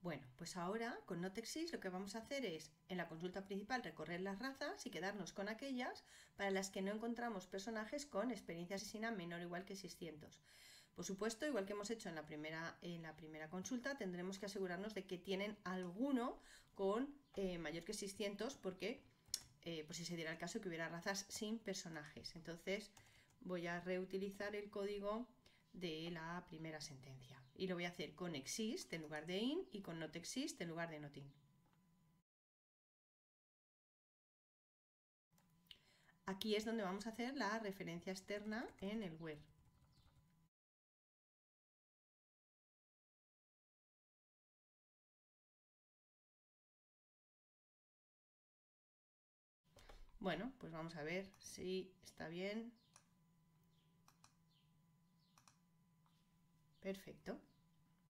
Bueno, pues ahora con NotExist lo que vamos a hacer es en la consulta principal recorrer las razas y quedarnos con aquellas para las que no encontramos personajes con experiencia asesina menor o igual que 600. Por supuesto, igual que hemos hecho en la primera, en la primera consulta, tendremos que asegurarnos de que tienen alguno con eh, mayor que 600 porque eh, si se diera el caso que hubiera razas sin personajes. Entonces voy a reutilizar el código de la primera sentencia. Y lo voy a hacer con exist en lugar de in y con not exist en lugar de not in. Aquí es donde vamos a hacer la referencia externa en el where. Bueno, pues vamos a ver si está bien. Perfecto.